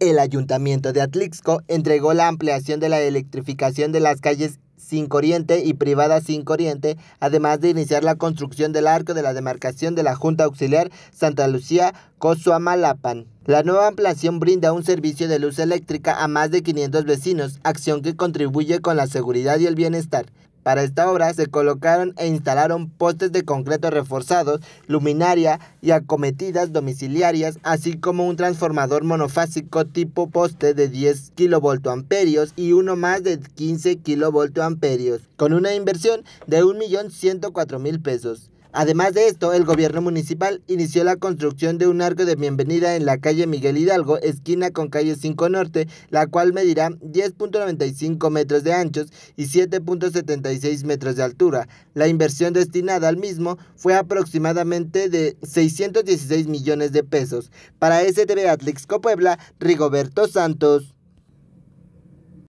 El Ayuntamiento de Atlixco entregó la ampliación de la electrificación de las calles sin Oriente y Privada sin Oriente, además de iniciar la construcción del arco de la demarcación de la Junta Auxiliar Santa Lucía Cozuamalapan. La nueva ampliación brinda un servicio de luz eléctrica a más de 500 vecinos, acción que contribuye con la seguridad y el bienestar. Para esta obra se colocaron e instalaron postes de concreto reforzados, luminaria y acometidas domiciliarias, así como un transformador monofásico tipo poste de 10 kVA y uno más de 15 kVA, con una inversión de 1.104.000 pesos. Además de esto, el gobierno municipal inició la construcción de un arco de bienvenida en la calle Miguel Hidalgo, esquina con calle 5 Norte, la cual medirá 10.95 metros de anchos y 7.76 metros de altura. La inversión destinada al mismo fue aproximadamente de 616 millones de pesos. Para STV Atlixco Puebla, Rigoberto Santos.